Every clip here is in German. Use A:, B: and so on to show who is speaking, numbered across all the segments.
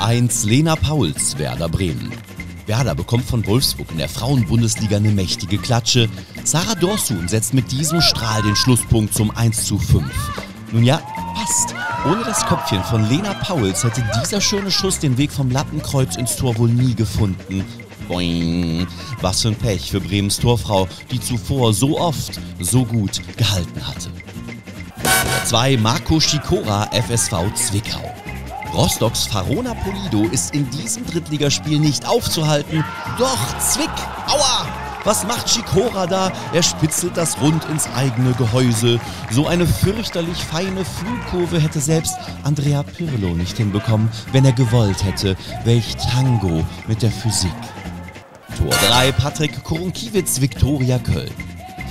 A: Nummer 1 Lena Pauls, Werder Bremen. Werder bekommt von Wolfsburg in der Frauenbundesliga eine mächtige Klatsche. Sarah Dorsun setzt mit diesem Strahl den Schlusspunkt zum 1 zu 5. Nun ja, passt. Ohne das Köpfchen von Lena Pauls hätte dieser schöne Schuss den Weg vom Lattenkreuz ins Tor wohl nie gefunden. Boing. Was für ein Pech für Bremens Torfrau, die zuvor so oft so gut gehalten hatte. 2 Marco Schikora, FSV Zwickau. Rostocks Farona Polido ist in diesem Drittligaspiel nicht aufzuhalten. Doch, Zwick! Aua! Was macht Schikora da? Er spitzelt das rund ins eigene Gehäuse. So eine fürchterlich feine Flugkurve hätte selbst Andrea Pirlo nicht hinbekommen, wenn er gewollt hätte. Welch Tango mit der Physik. Tor 3 Patrick Korunkiewicz, Viktoria Köln.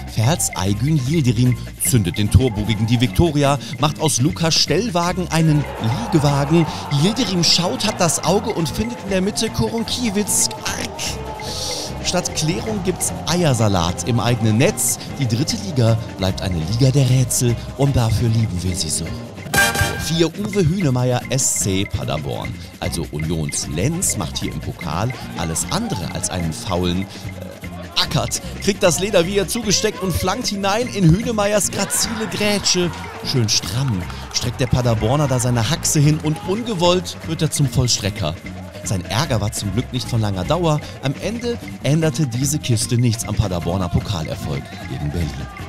A: Ferz Aygün Yildirim zündet den Turbo gegen die Viktoria, macht aus Lukas Stellwagen einen Liegewagen. Yildirim schaut, hat das Auge und findet in der Mitte Korunkiewicz. Arg. Statt Klärung gibt's Eiersalat im eigenen Netz. Die dritte Liga bleibt eine Liga der Rätsel und dafür lieben wir sie so. 4 Uwe Hünemeyer SC Paderborn. Also Unions Lenz macht hier im Pokal alles andere als einen faulen äh, ackert, kriegt das Leder wieder zugesteckt und flankt hinein in Hünemeyers grazile Grätsche. Schön stramm streckt der Paderborner da seine Haxe hin und ungewollt wird er zum Vollstrecker. Sein Ärger war zum Glück nicht von langer Dauer. Am Ende änderte diese Kiste nichts am Paderborner Pokalerfolg gegen Berlin.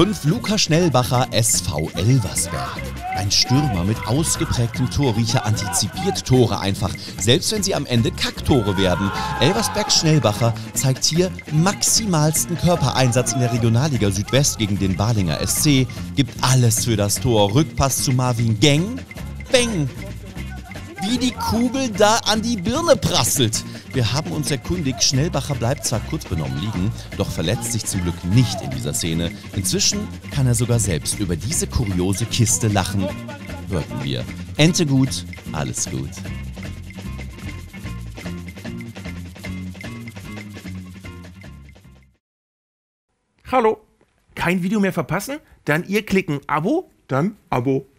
A: 5 Luca Schnellbacher SV Elversberg. Ein Stürmer mit ausgeprägtem Torriecher antizipiert Tore einfach, selbst wenn sie am Ende Kacktore werden. Elversberg Schnellbacher zeigt hier maximalsten Körpereinsatz in der Regionalliga Südwest gegen den Balinger SC, gibt alles für das Tor. Rückpass zu Marvin Geng. Beng! Wie die Kugel da an die Birne prasselt. Wir haben uns erkundigt, Schnellbacher bleibt zwar kurz benommen liegen, doch verletzt sich zum Glück nicht in dieser Szene. Inzwischen kann er sogar selbst über diese kuriose Kiste lachen. Hörten wir. Ente gut, alles gut.
B: Hallo. Kein Video mehr verpassen? Dann ihr klicken Abo, dann Abo.